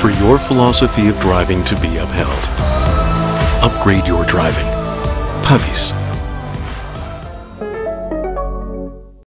For your philosophy of driving to be upheld, upgrade your driving. Puppies.